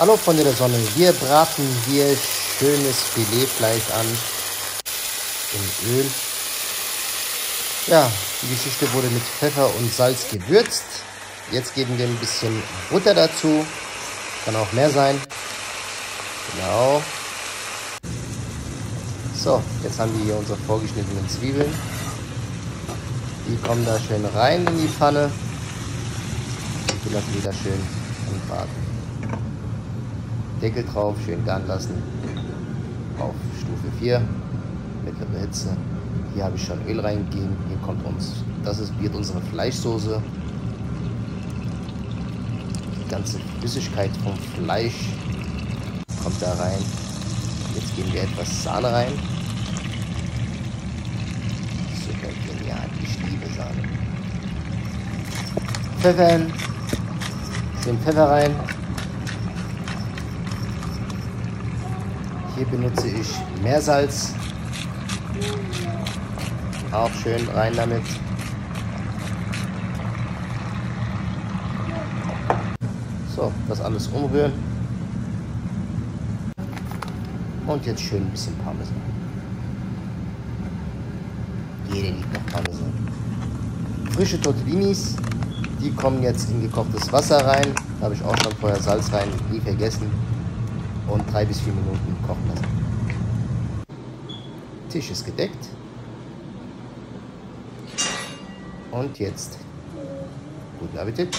Hallo Freunde der Sonne, wir braten hier schönes Filetfleisch an in Öl. Ja, die Geschichte wurde mit Pfeffer und Salz gewürzt. Jetzt geben wir ein bisschen Butter dazu. Kann auch mehr sein. Genau. So, jetzt haben wir hier unsere vorgeschnittenen Zwiebeln. Die kommen da schön rein in die Pfanne. Die lassen wieder schön anbraten. Deckel drauf, schön garen lassen. Auf Stufe 4, mittlere Hitze. Hier habe ich schon Öl reingegeben. Hier kommt uns, das ist, wird unsere Fleischsoße. Die ganze Flüssigkeit vom Fleisch kommt da rein. Jetzt geben wir etwas Sahne rein. Super genial, ich liebe Sahne. Pfeffern. Schön Pfeffer rein. Hier benutze ich Meersalz. Auch schön rein damit. So, das alles umrühren. Und jetzt schön ein bisschen Parmesan. Jeder liebt noch Parmesan. Frische Tortellinis, die kommen jetzt in gekochtes Wasser rein. Da habe ich auch schon vorher Salz rein, nie vergessen und drei bis vier Minuten kochen lassen. Tisch ist gedeckt. Und jetzt guten Appetit.